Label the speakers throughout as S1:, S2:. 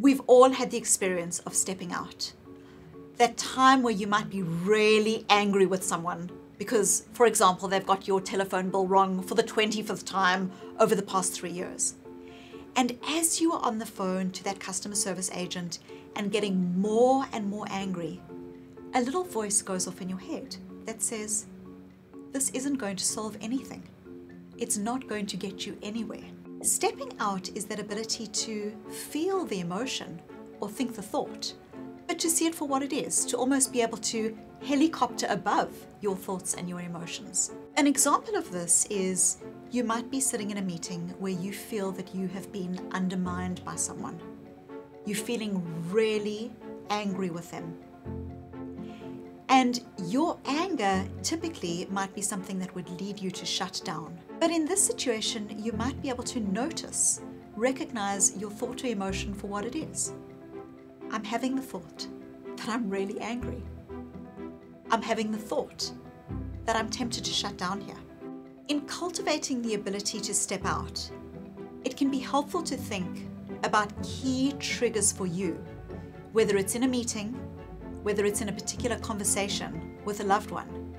S1: We've all had the experience of stepping out. That time where you might be really angry with someone because, for example, they've got your telephone bill wrong for the 25th time over the past three years. And as you are on the phone to that customer service agent and getting more and more angry, a little voice goes off in your head that says, This isn't going to solve anything. It's not going to get you anywhere. Stepping out is that ability to feel the emotion or think the thought, but to see it for what it is, to almost be able to helicopter above your thoughts and your emotions. An example of this is you might be sitting in a meeting where you feel that you have been undermined by someone. You're feeling really angry with them. And your anger typically might be something that would lead you to shut down. But in this situation, you might be able to notice, recognize your thought or emotion for what it is. I'm having the thought that I'm really angry. I'm having the thought that I'm tempted to shut down here. In cultivating the ability to step out, it can be helpful to think about key triggers for you, whether it's in a meeting, whether it's in a particular conversation with a loved one,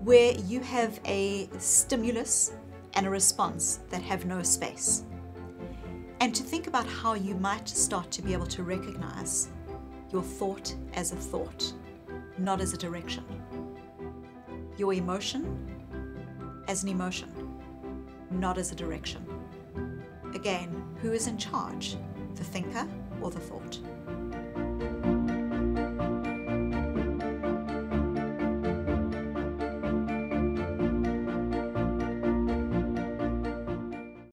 S1: where you have a stimulus and a response that have no space. And to think about how you might start to be able to recognize your thought as a thought, not as a direction. Your emotion as an emotion, not as a direction. Again, who is in charge, the thinker or the thought?